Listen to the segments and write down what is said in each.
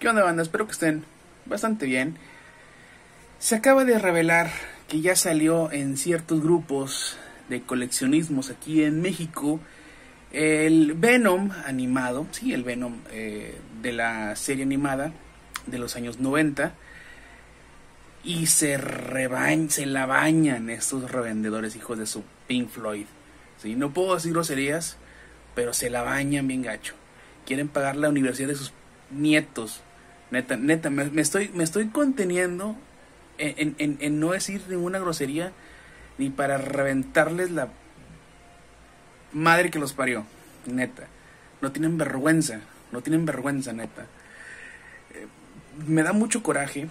¿Qué onda, banda? Espero que estén bastante bien. Se acaba de revelar que ya salió en ciertos grupos de coleccionismos aquí en México el Venom animado, sí, el Venom eh, de la serie animada de los años 90. Y se rebañan, se la bañan estos revendedores hijos de su Pink Floyd. ¿sí? No puedo decir groserías, pero se la bañan bien gacho. Quieren pagar la universidad de sus nietos. Neta, neta, me, estoy, me estoy conteniendo en, en, en, no decir ninguna grosería ni para reventarles la madre que los parió. Neta. No tienen vergüenza. No tienen vergüenza, neta. Eh, me da mucho coraje.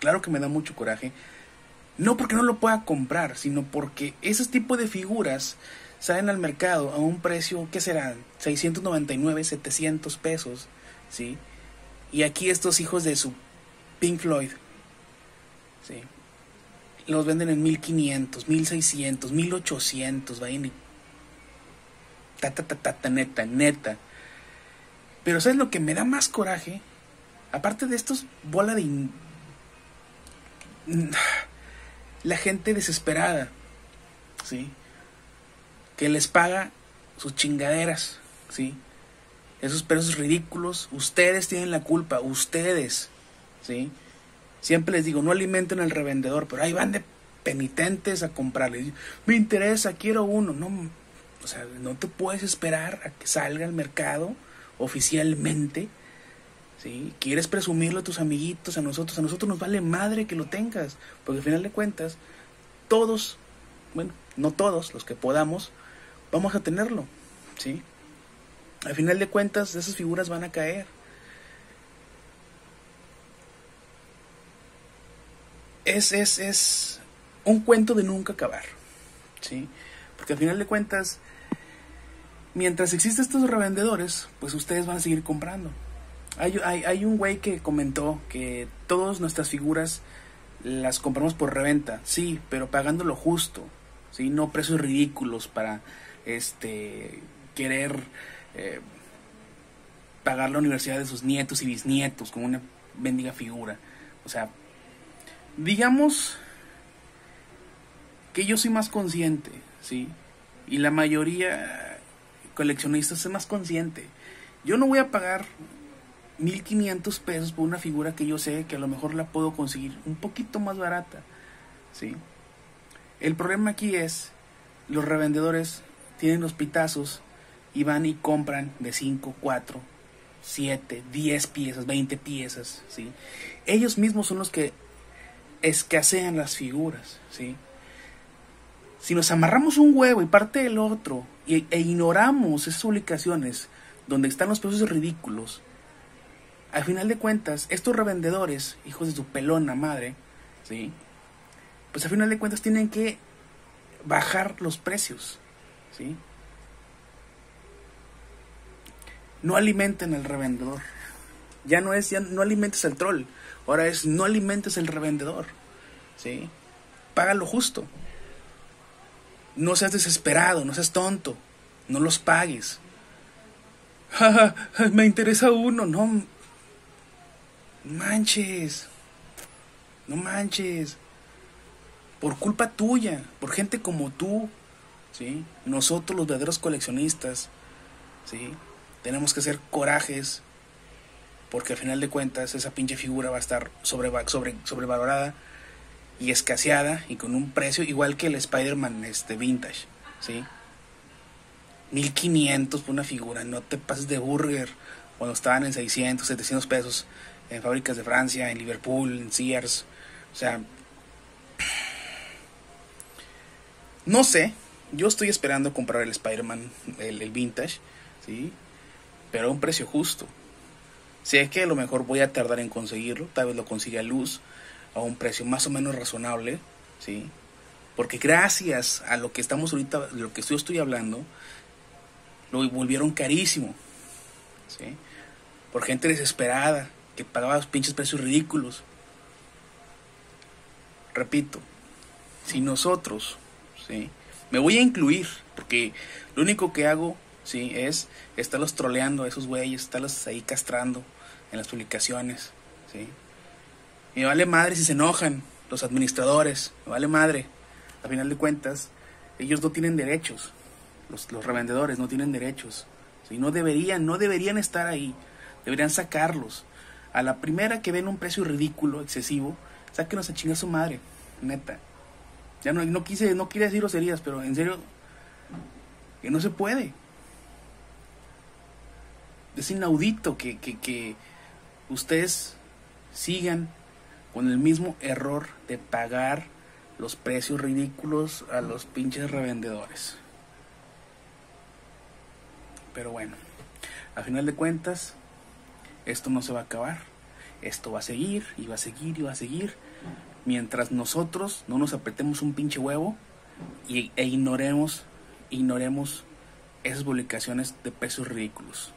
Claro que me da mucho coraje. No porque no lo pueda comprar, sino porque esos tipos de figuras salen al mercado a un precio, ¿qué será? 699, 700 pesos, ¿sí? Y aquí estos hijos de su Pink Floyd, ¿sí? Los venden en 1500, 1600, 1800, vayan y... Ta, ta, ta, ta, ta, neta, neta. Pero ¿sabes lo que me da más coraje? Aparte de estos, bola de... La gente desesperada, ¿sí? que les paga sus chingaderas, ¿sí? Esos precios ridículos, ustedes tienen la culpa, ustedes, ¿sí? Siempre les digo, no alimenten al revendedor, pero ahí van de penitentes a comprarle. Me interesa, quiero uno. No, o sea, no te puedes esperar a que salga al mercado oficialmente. ¿sí? Quieres presumirlo a tus amiguitos, a nosotros. A nosotros nos vale madre que lo tengas. Porque al final de cuentas, todos, bueno, no todos, los que podamos, vamos a tenerlo, ¿sí? Al final de cuentas, esas figuras van a caer. Es, es, es un cuento de nunca acabar, ¿sí? Porque al final de cuentas, mientras existen estos revendedores, pues ustedes van a seguir comprando. Hay, hay, hay un güey que comentó que todas nuestras figuras las compramos por reventa, sí, pero pagando lo justo, ¿sí? No precios ridículos para este, querer eh, pagar la universidad de sus nietos y bisnietos como una bendiga figura. O sea, digamos que yo soy más consciente, ¿sí? Y la mayoría coleccionistas es más consciente. Yo no voy a pagar 1500 pesos por una figura que yo sé que a lo mejor la puedo conseguir un poquito más barata, ¿sí? El problema aquí es los revendedores tienen los pitazos y van y compran de 5, 4, 7, 10 piezas, 20 piezas, ¿sí? Ellos mismos son los que escasean las figuras, ¿sí? Si nos amarramos un huevo y parte del otro e, ignoramos esas ubicaciones donde están los precios ridículos, al final de cuentas, estos revendedores, hijos de su pelona madre, ¿sí? Pues al final de cuentas tienen que bajar los precios, ¿sí? No alimenten al revendedor. Ya no es, ya no alimentes al troll. Ahora es, no alimentes al revendedor. ¿Sí? Paga lo justo. No seas desesperado, no seas tonto. No los pagues. me interesa uno. No manches. No manches. Por culpa tuya, por gente como tú, ¿sí? Nosotros los verdaderos coleccionistas, ¿sí? Tenemos que hacer corajes, porque al final de cuentas esa pinche figura va a estar sobre, sobre, sobrevalorada y escaseada y con un precio igual que el Spider-Man este, vintage, ¿sí? 1500 por una figura, no te pases de burger cuando estaban en 600, 700 pesos en fábricas de Francia, en Liverpool, en Sears, o sea, no sé, yo estoy esperando comprar el Spider-Man, el, vintage, ¿sí? Pero a un precio justo. Sé que a lo mejor voy a tardar en conseguirlo, tal vez lo consiga luz, a un precio más o menos razonable, ¿sí? Porque gracias a lo que estamos ahorita, lo que yo estoy hablando, lo volvieron carísimo, ¿sí? Por gente desesperada, que pagaba los pinches precios ridículos. Repito, si nosotros, ¿sí? Me voy a incluir, porque lo único que hago Sí, es estarlos troleando a esos güeyes, estarlos ahí castrando en las publicaciones, ¿sí? Me vale madre si se enojan los administradores, me vale madre. A final de cuentas, ellos no tienen derechos, los, los revendedores no tienen derechos. ¿sí? No deberían, no deberían estar ahí, deberían sacarlos. A la primera que ven un precio ridículo, excesivo, sáquenos a chingar su madre, neta. Ya no, no quise, no quería decir groserías, pero en serio, que no se puede. Es inaudito que, que, que ustedes sigan con el mismo error de pagar los precios ridículos a los pinches revendedores. Pero bueno, a final de cuentas, esto no se va a acabar. Esto va a seguir y va a seguir y va a seguir. Mientras nosotros no nos apretemos un pinche huevo e ignoremos, ignoremos esas publicaciones de precios ridículos.